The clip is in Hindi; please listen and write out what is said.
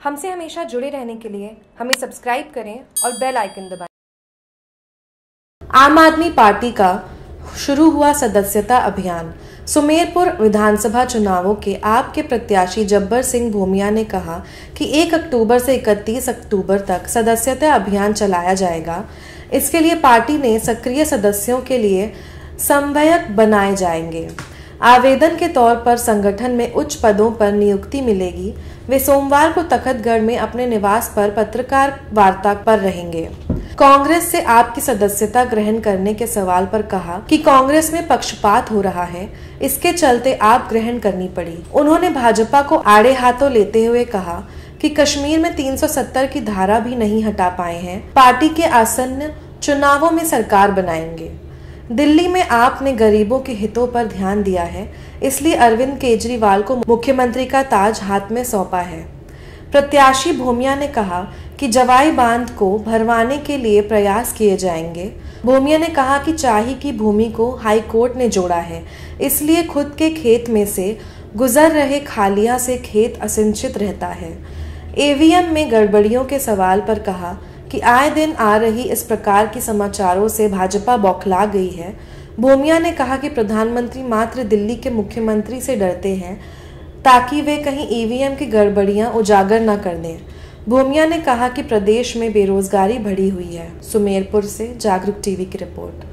हमसे हमेशा जुड़े रहने के लिए हमें सब्सक्राइब करें और बेल आइकन दबाएँ। आम आदमी पार्टी का शुरू हुआ सदस्यता अभियान। सुमेरपुर विधानसभा चुनावों के आपके प्रत्याशी जब्बर सिंह भूमिया ने कहा कि 1 अक्टूबर से 31 अक्टूबर तक सदस्यता अभियान चलाया जाएगा। इसके लिए पार्टी ने सक्रिय सदस्यों के लिए समन्वयक बनाए जाएँगे। आवेदन के तौर पर संगठन में उच्च पदों पर नियुक्ति मिलेगी। वे सोमवार को तखतगढ़ में अपने निवास पर पत्रकार वार्ता पर रहेंगे। कांग्रेस से आपकी सदस्यता ग्रहण करने के सवाल पर कहा कि कांग्रेस में पक्षपात हो रहा है, इसके चलते आप ग्रहण करनी पड़ी। उन्होंने भाजपा को आड़े हाथों लेते हुए कहा कि कश्मीर में 370 की धारा भी नहीं हटा पाए हैं। पार्टी के आसन्न चुनावों में सरकार बनाएँगे। दिल्ली में आपने गरीबों के हितों पर ध्यान दिया है, इसलिए अरविंद केजरीवाल को मुख्यमंत्री का ताज हाथ में सौंपा है। प्रत्याशी भूमिया ने कहा कि जवाई बाँध को भरवाने के लिए प्रयास किए जाएँगे। भूमिया ने कहा कि चाही की भूमि को हाई कोर्ट ने जोड़ा है, इसलिए खुद के खेत में से गुजर रहे खालिया से खेत असिंचित रहता है। एवीएम में गड़बड़ियों के सवाल पर कहा कि आए दिन आ रही इस प्रकार के समाचारों से भाजपा बौखला गई है। भूमिया ने कहा कि प्रधानमंत्री मात्र दिल्ली के मुख्यमंत्री से डरते हैं, ताकि वे कहीं ईवीएम की गड़बड़ियाँ उजागर न कर दें। भूमिया ने कहा कि प्रदेश में बेरोजगारी बढ़ी हुई है। सुमेरपुर से जागरूक टीवी की रिपोर्ट।